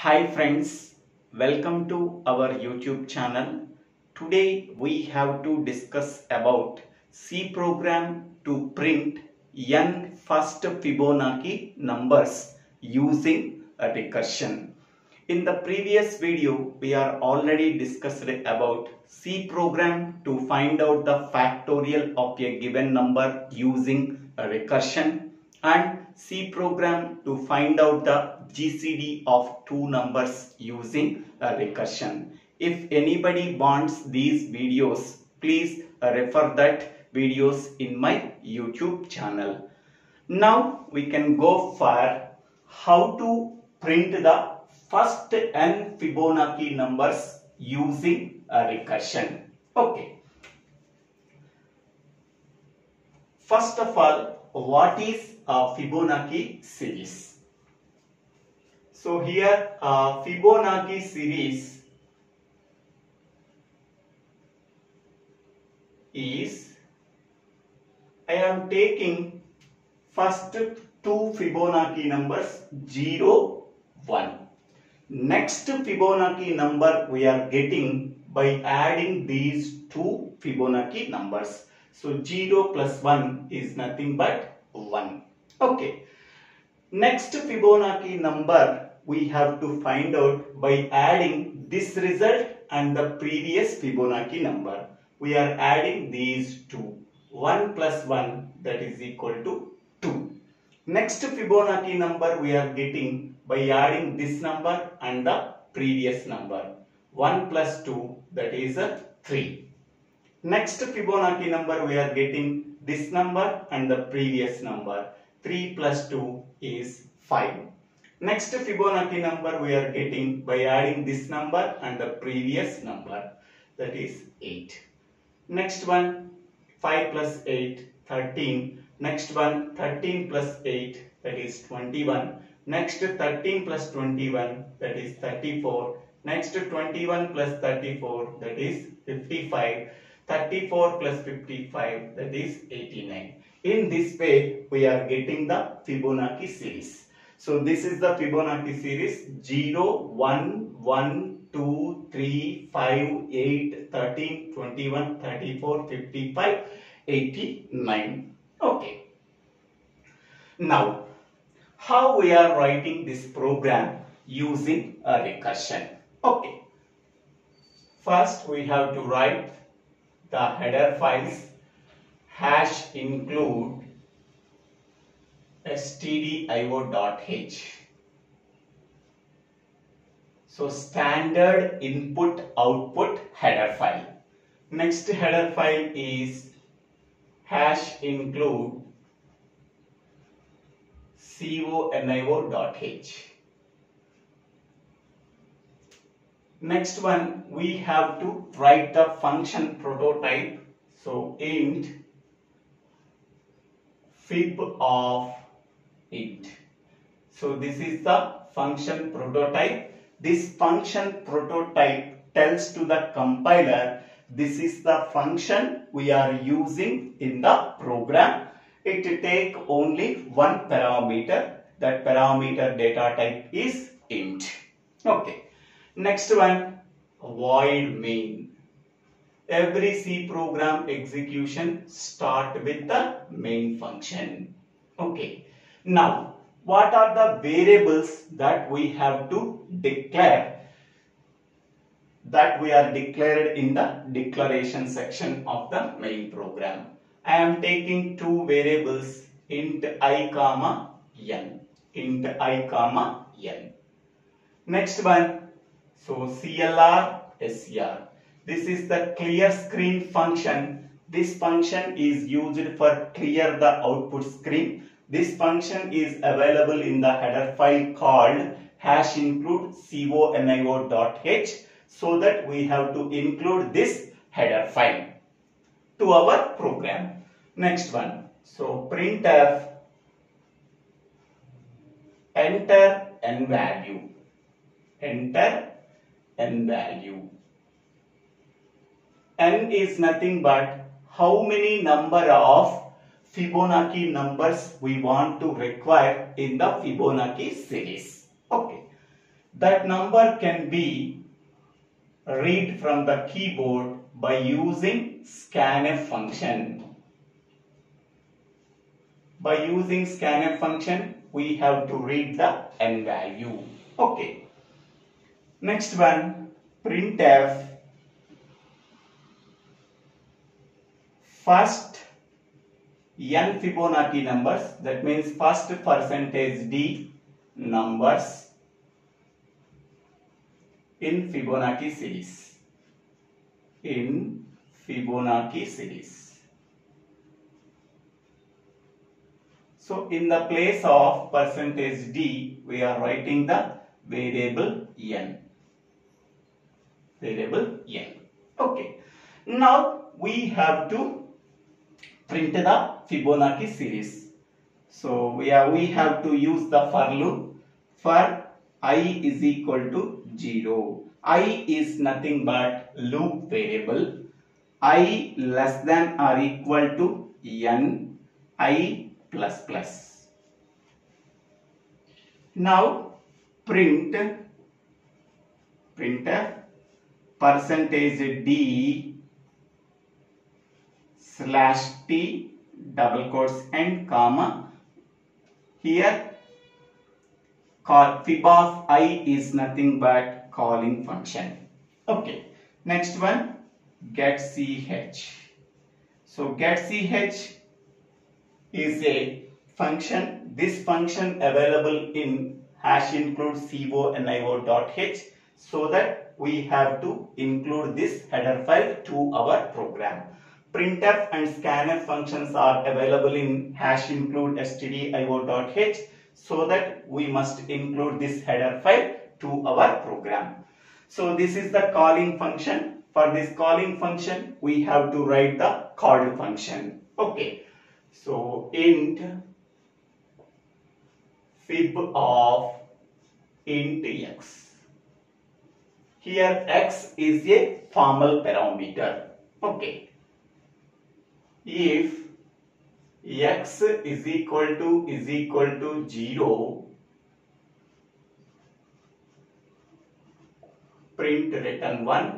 Hi friends, welcome to our YouTube channel. Today we have to discuss about C program to print n first Fibonacci numbers using a recursion. In the previous video, we are already discussed about C program to find out the factorial of a given number using a recursion and C program to find out the GCD of two numbers using a recursion. If anybody wants these videos, please refer that videos in my YouTube channel. Now we can go for how to print the first n Fibonacci numbers using a recursion. Okay. First of all, what is a Fibonacci series? So here uh, Fibonacci series is I am taking first two Fibonacci numbers 0, 1. Next Fibonacci number we are getting by adding these two Fibonacci numbers. So 0 plus 1 is nothing but 1. Okay. Next Fibonacci number we have to find out by adding this result and the previous Fibonacci number. We are adding these two. 1 plus 1 that is equal to 2. Next Fibonacci number we are getting by adding this number and the previous number. 1 plus 2 that is a 3. Next Fibonacci number we are getting this number and the previous number. 3 plus 2 is 5. Next Fibonacci number we are getting by adding this number and the previous number that is 8. Next one 5 plus 8 13. Next one 13 plus 8 that is 21. Next 13 plus 21 that is 34. Next 21 plus 34 that is 55. 34 plus 55 that is 89. In this way we are getting the Fibonacci series. So this is the Fibonacci series 0, 1, 1, 2, 3, 5, 8, 13, 21, 34, 55, 89. Okay. Now, how we are writing this program using a recursion? Okay. First, we have to write the header files hash include stdio.h. So standard input output header file. Next header file is hash include conio.h. Next one we have to write the function prototype. So int fib of int. So this is the function prototype. This function prototype tells to the compiler this is the function we are using in the program. It take only one parameter. That parameter data type is int. Okay. Next one void main. Every C program execution start with the main function. Okay. Now, what are the variables that we have to declare? That we are declared in the declaration section of the main program. I am taking two variables int i comma n. int i comma n. Next one, so CLR SCR. This is the clear screen function. This function is used for clear the output screen. This function is available in the header file called hash include conio.h so that we have to include this header file to our program. Next one. So printf enter n value. Enter n value. n is nothing but how many number of Fibonacci numbers we want to require in the Fibonacci series. Okay. that number can be read from the keyboard by using scanf function. By using scanf function, we have to read the n value. Okay. Next one, printf first n Fibonacci numbers. That means first percentage D numbers in Fibonacci series. In Fibonacci series. So in the place of percentage D we are writing the variable n variable n okay now we have to print the Fibonacci series. So we have, we have to use the for loop for i is equal to 0. i is nothing but loop variable. i less than or equal to n i plus plus. Now print print percentage d slash t double quotes and comma. Here call fib of i is nothing but calling function. Okay next one get ch so get ch is a function. This function available in hash include conio dot h so that we have to include this header file to our program printf and scanf functions are available in hash include stdio.h so that we must include this header file to our program. So this is the calling function. For this calling function, we have to write the called function. Okay. So int fib of int x. Here x is a formal parameter. Okay if x is equal to is equal to 0 print return 1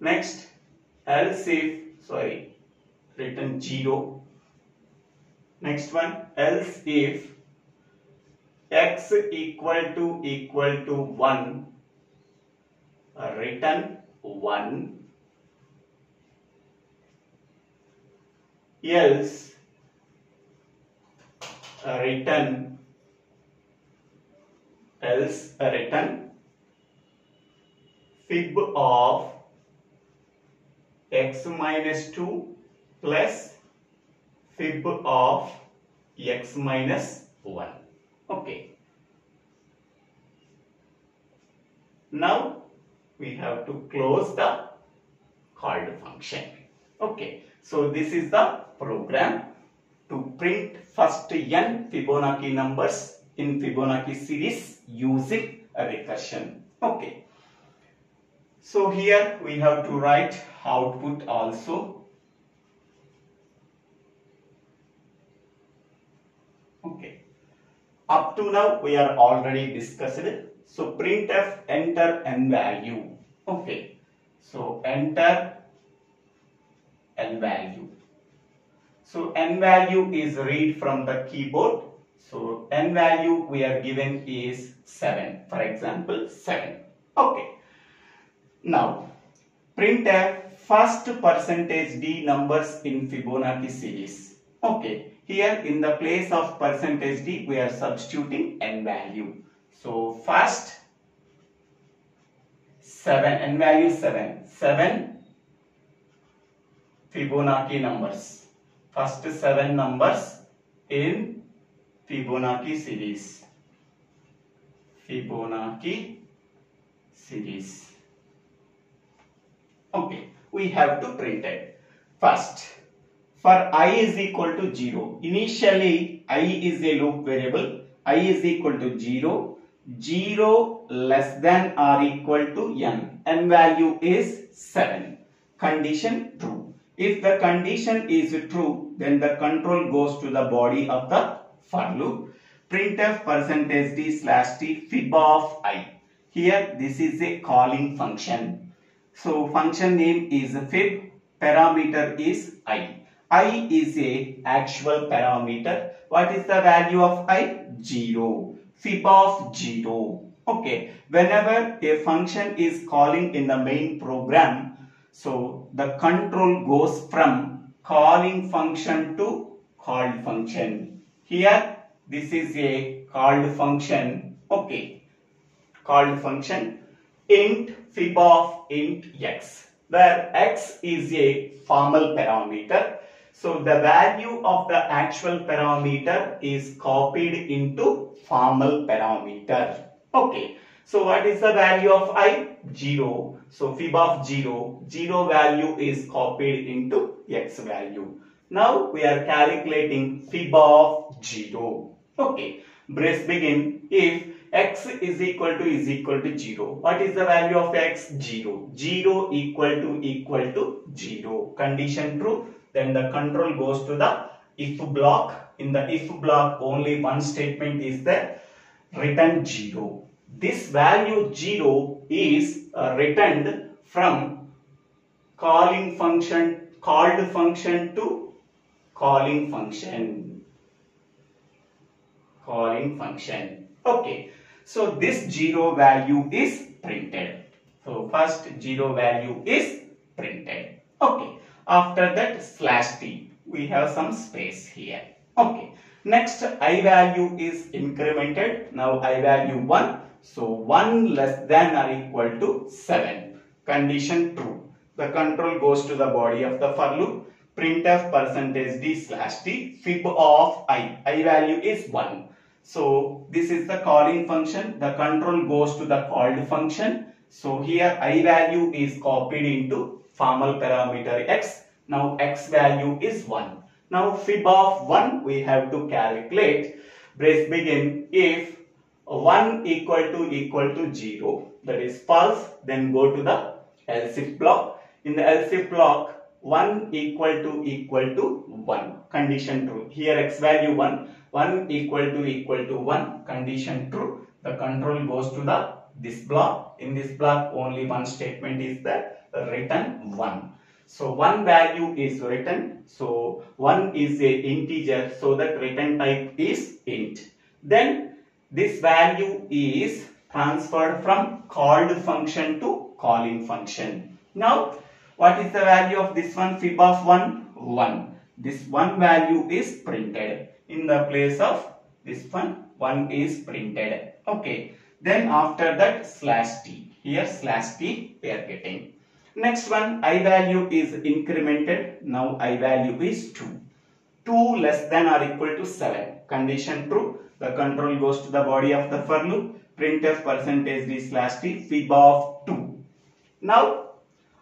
next else if sorry return 0 next one else if x equal to equal to 1 return 1 else return else return fib of x minus 2 plus fib of x minus 1 okay. Now we have to close the called function okay so this is the program to print first n Fibonacci numbers in Fibonacci series using a recursion. Okay. So here we have to write output also. Okay. Up to now we are already discussed. So printf enter n value. Okay. So enter n value. So n value is read from the keyboard. So n value we are given is 7. For example 7. Okay. Now print a first percentage d numbers in Fibonacci series. Okay. Here in the place of percentage d we are substituting n value. So first 7 and value 7. 7 Fibonacci numbers. First seven numbers in Fibonacci series. Fibonacci series. Okay, we have to print it. First, for i is equal to 0, initially i is a loop variable, i is equal to 0, 0 less than or equal to n, n value is 7, condition true. If the condition is true, then the control goes to the body of the for loop. printf percentage d slash t fib of i. Here this is a calling function. So function name is fib, parameter is i. i is a actual parameter. What is the value of i? 0. Fib of 0. Okay, whenever a function is calling in the main program, so the control goes from calling function to called function. Here this is a called function. Okay, called function int fib of int x where x is a formal parameter. So the value of the actual parameter is copied into formal parameter. Okay. So what is the value of i? 0. So fib of 0. 0 value is copied into x value. Now we are calculating fib of 0. Okay. Brace begin if x is equal to is equal to 0. What is the value of x? 0. 0 equal to equal to 0. Condition true. Then the control goes to the if block. In the if block only one statement is there. Return 0. This value 0 is uh, returned from calling function called function to calling function calling function okay so this 0 value is printed so first 0 value is printed okay after that slash t we have some space here okay next i value is incremented now i value 1 so 1 less than or equal to 7. Condition true. The control goes to the body of the for loop. Printf percentage d slash t fib of i. i value is 1. So this is the calling function. The control goes to the called function. So here i value is copied into formal parameter x. Now x value is 1. Now fib of 1 we have to calculate. Brace begin if 1 equal to equal to 0 that is false then go to the else if block. In the else if block 1 equal to equal to 1 condition true. Here x value 1 1 equal to equal to 1 condition true. The control goes to the this block. In this block only one statement is there return 1 so one value is written so 1 is a integer so that return type is int then this value is transferred from called function to calling function. Now, what is the value of this one? Fib of 1? 1. This one value is printed. In the place of this one, 1 is printed. Okay. Then after that slash t. Here slash t we are getting. Next one, i value is incremented. Now i value is 2. 2 less than or equal to 7. Condition true the control goes to the body of the for loop. Printf percentage d slash t fib of 2. Now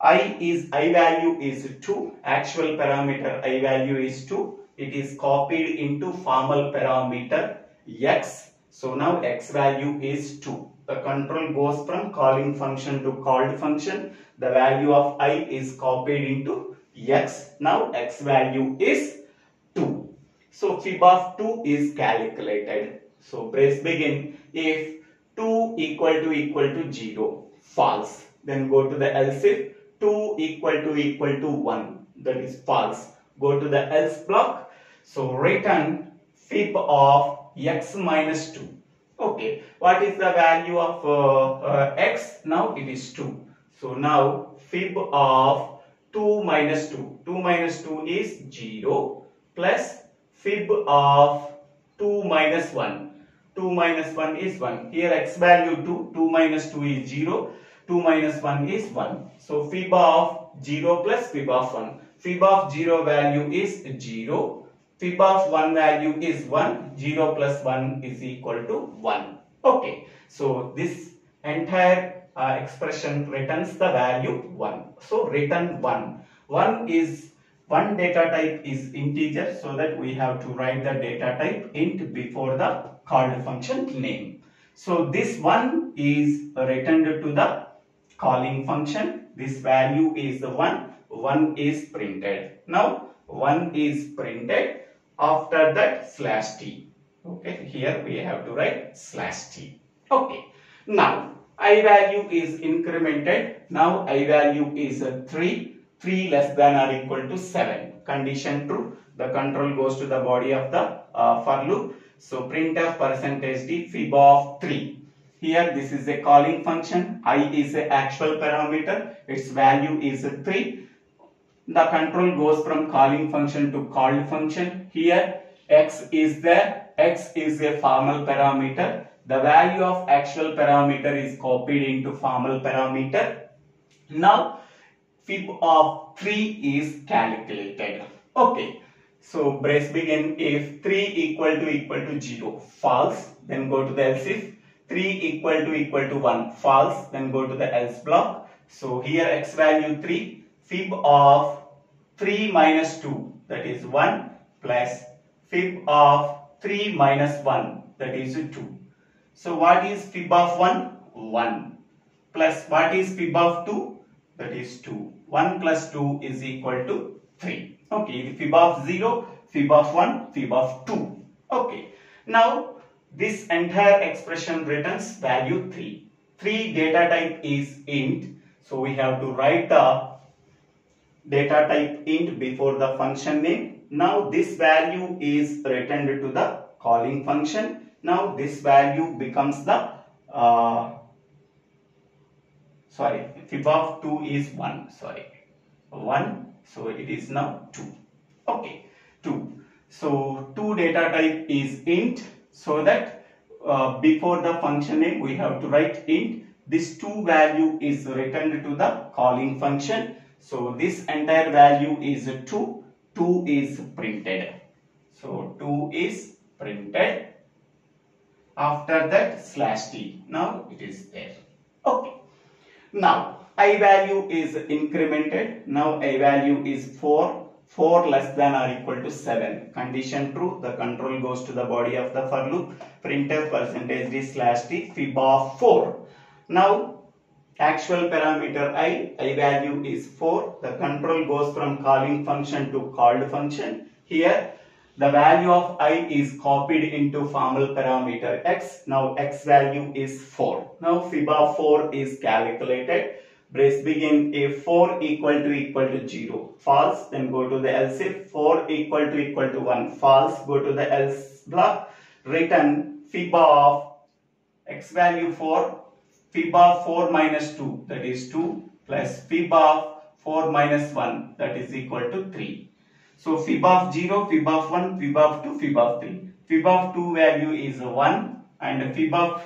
i is i value is 2. Actual parameter i value is 2. It is copied into formal parameter x. So now x value is 2. The control goes from calling function to called function. The value of i is copied into x. Now x value is 2. So fib of 2 is calculated. So brace begin if 2 equal to equal to 0 false then go to the else if 2 equal to equal to 1 that is false go to the else block so return fib of x minus 2 okay what is the value of uh, uh, x now it is 2 so now fib of 2 minus 2 2 minus 2 is 0 plus fib of 2 minus 1. 2 minus 1 is 1. Here x value 2, 2 minus 2 is 0, 2 minus 1 is 1. So fib of 0 plus fib of 1. Fib of 0 value is 0. Fib of 1 value is 1. 0 plus 1 is equal to 1. Okay. So this entire uh, expression returns the value 1. So return 1. 1 is one data type is integer so that we have to write the data type int before the called function name. So this one is returned to the calling function. This value is the one. One is printed. Now one is printed. After that slash t. Okay, here we have to write slash t. Okay, now i value is incremented. Now i value is 3, 3 less than or equal to 7. Condition true. The control goes to the body of the uh, for loop. So printf percentage d fib of 3. Here this is a calling function. i is a actual parameter. Its value is 3. The control goes from calling function to called function. Here x is there x is a formal parameter. The value of actual parameter is copied into formal parameter. Now, fib of 3 is calculated. Okay. So, brace begin if 3 equal to equal to 0, false, then go to the else if 3 equal to equal to 1, false, then go to the else block. So, here x value 3, fib of 3 minus 2, that is 1 plus fib of 3 minus 1 that is 2. So what is fib of 1? 1 plus what is fib of 2? That is 2. 1 plus 2 is equal to 3. Okay, fib of 0, fib of 1, fib of 2. Okay, now this entire expression returns value 3. 3 data type is int. So we have to write the data type int before the function name. Now this value is returned to the calling function. Now this value becomes the uh, sorry fib of 2 is 1 sorry. 1 so it is now 2 okay 2 so 2 data type is int so that uh, before the function name we have to write int. This 2 value is returned to the calling function so this entire value is 2 2 is printed. So 2 is printed. After that slash t. Now it is there. Okay. Now i value is incremented. Now i value is 4. 4 less than or equal to 7. Condition true. The control goes to the body of the for loop. Printf percentage d slash t fib of 4. Now actual parameter i, i value is 4. The control goes from calling function to called function. Here the value of i is copied into formal parameter x. Now x value is 4. Now fib of 4 is calculated. Brace begin if 4 equal to equal to 0 false then go to the else if 4 equal to equal to 1 false go to the else block return fib of x value 4 fib of 4 minus 2 that is 2 plus fib of 4 minus 1 that is equal to 3. So fib of 0, fib of 1, fib of 2, fib of 3. Fib of 2 value is 1 and fib of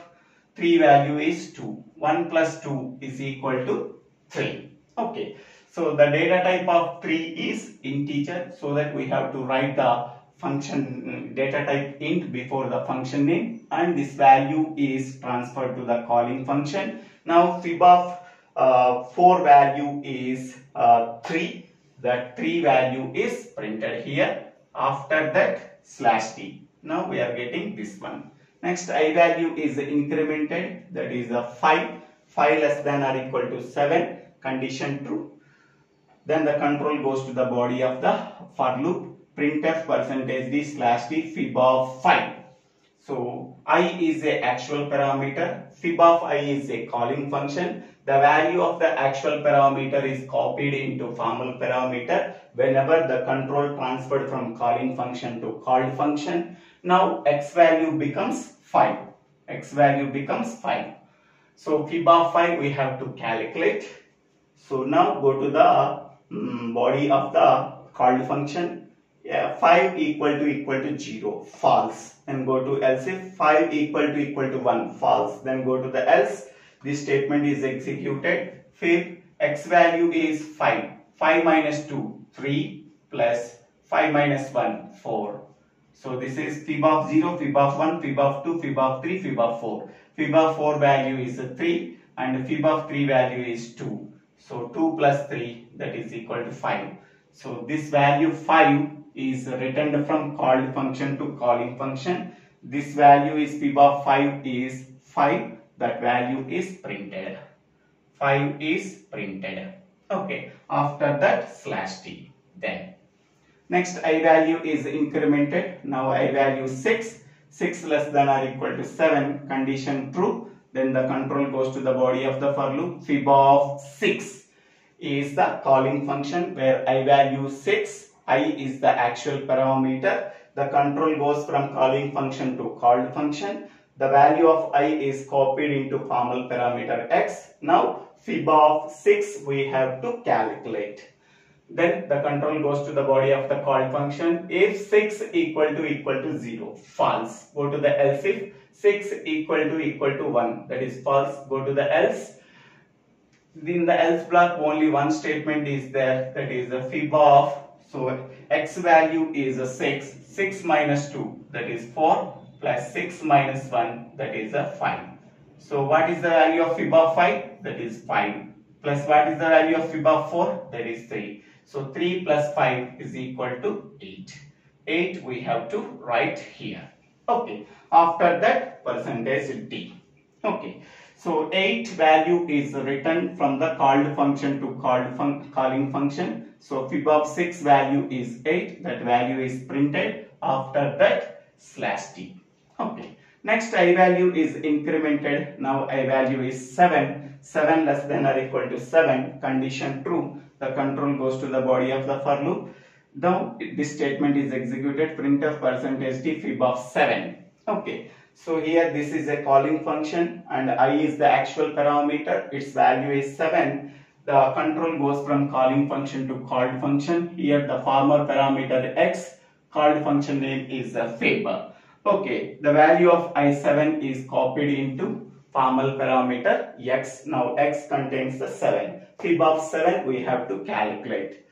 3 value is 2. 1 plus 2 is equal to 3. Okay. So the data type of 3 is integer so that we have to write the function data type int before the function name and this value is transferred to the calling function. Now fib of uh, 4 value is uh, 3 that 3 value is printed here after that slash t. Now we are getting this one. Next i value is incremented that is a 5 5 less than or equal to 7 condition true. Then the control goes to the body of the for loop printf percentage d slash d fib of 5. So i is a actual parameter, fib of i is a calling function. The value of the actual parameter is copied into formal parameter whenever the control transferred from calling function to called function. Now x value becomes 5. x value becomes 5. So fib of 5 we have to calculate. So now go to the um, body of the called function yeah, 5 equal to equal to 0 false. And go to else. If 5 equal to equal to 1 false. Then go to the else. This statement is executed. Fib x value is 5 5 minus 2 3 plus 5 minus 1 4 so this is fib of 0 fib of 1 fib of 2 fib of 3 fib of 4 fib of 4 value is 3 and fib of 3 value is 2 so 2 plus 3 that is equal to 5 so this value 5 is returned from called function to calling function. This value is fib of 5 is 5. That value is printed. 5 is printed. Okay. After that slash t. Then next i value is incremented. Now i value 6. 6 less than or equal to 7 condition true then the control goes to the body of the for loop fib of 6 is the calling function where i value 6 i is the actual parameter the control goes from calling function to called function the value of i is copied into formal parameter x now fib of 6 we have to calculate then the control goes to the body of the called function. If 6 equal to equal to 0, false. Go to the else if 6 equal to equal to 1, that is false. Go to the else. In the else block, only one statement is there, that is the fib of, so x value is a 6, 6 minus 2, that is 4, plus 6 minus 1, that is a 5. So what is the value of fib of 5? That is 5. Plus what is the value of fib of 4? That is 3. So 3 plus 5 is equal to 8. 8 we have to write here. Okay. After that percentage D. Okay. So 8 value is written from the called function to called fun calling function. So fib of 6 value is 8. That value is printed. After that slash t. Okay. Next i value is incremented. Now i value is 7. 7 less than or equal to 7. Condition true the control goes to the body of the for loop. Now this statement is executed Print printf percentage t fib of 7. Okay. So here this is a calling function and i is the actual parameter. Its value is 7. The control goes from calling function to called function. Here the former parameter x called function name is a fib. Okay. The value of i7 is copied into formal parameter x. Now x contains the 7 fib of 7 we have to calculate.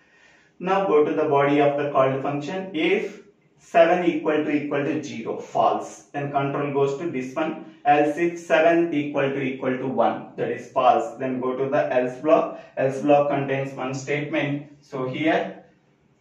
Now go to the body of the called function. If 7 equal to equal to 0 false. Then control goes to this one. Else if 7 equal to equal to 1 that is false. Then go to the else block. Else block contains one statement. So here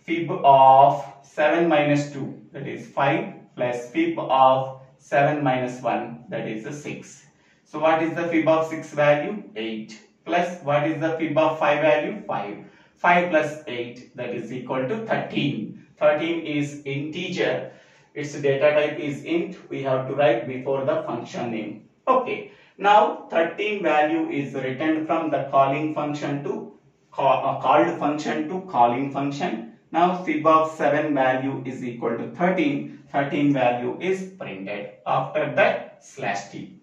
fib of 7 minus 2 that is 5 plus fib of 7 minus 1 that is a 6 so what is the fib of 6 value? 8 plus what is the fib of 5 value? 5 5 plus 8 that is equal to 13 13 is integer. Its data type is int. We have to write before the function name. Okay. Now 13 value is written from the calling function to call, uh, called function to calling function. Now fib of 7 value is equal to 13 13 value is printed after that slash t.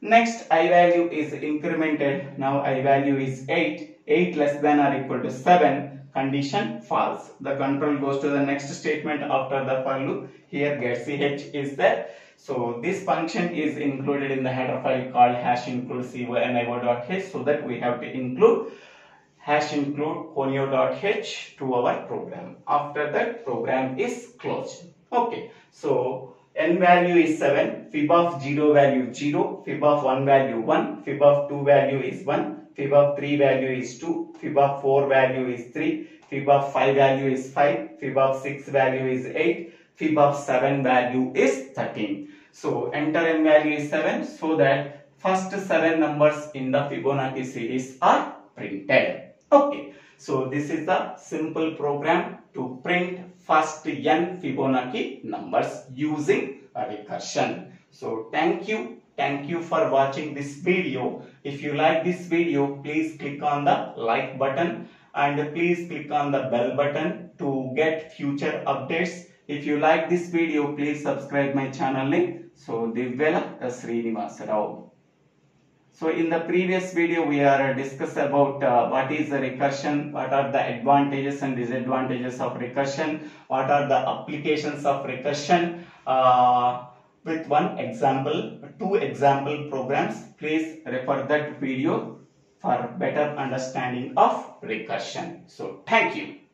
Next, i value is incremented. Now i value is 8. 8 less than or equal to 7. Condition false. The control goes to the next statement after the for loop. Here get ch is there. So this function is included in the header file called hash include conio.h so that we have to include hash include conio.h to our program. After that program is closed. Okay. So n value is 7, fib of 0 value 0, fib of 1 value 1, fib of 2 value is 1, fib of 3 value is 2, fib of 4 value is 3, fib of 5 value is 5, fib of 6 value is 8, fib of 7 value is 13. So enter n value is 7 so that first 7 numbers in the Fibonacci series are printed. Okay. So this is the simple program to print first n Fibonacci numbers using recursion. So thank you. Thank you for watching this video. If you like this video, please click on the like button and please click on the bell button to get future updates. If you like this video, please subscribe my channel name. So Divvela Srinivasa Rao. So in the previous video we are discuss about uh, what is the recursion, what are the advantages and disadvantages of recursion, what are the applications of recursion uh, with one example, two example programs. Please refer that video for better understanding of recursion. So thank you.